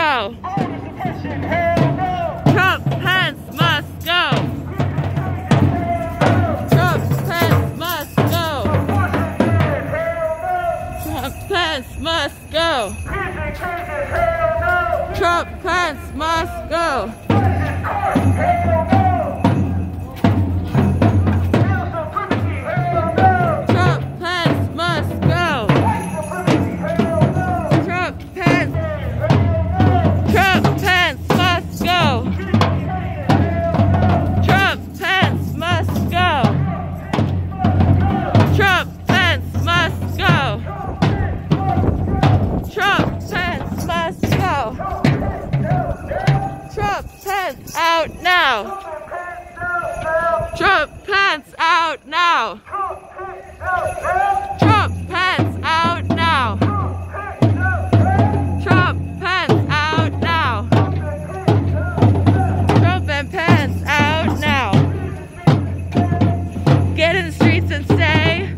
go. Trump Pence must go. Trump Pence must go. Trump Pence must go. Trump Pence must go. Out now. Trump Pence out now. Trump Pence out now. Trump Pence out now. Trump and Pence out now. Get in the streets and stay.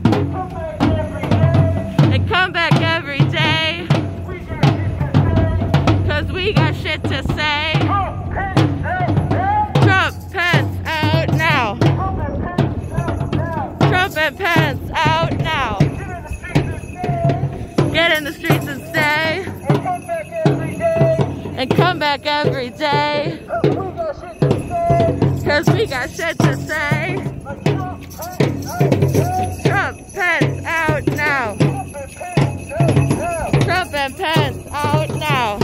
And come back every day. Cause we got shit to say. And come back every day. Cause we got shit to say. Trump Pence out now. Trump and Pence out now.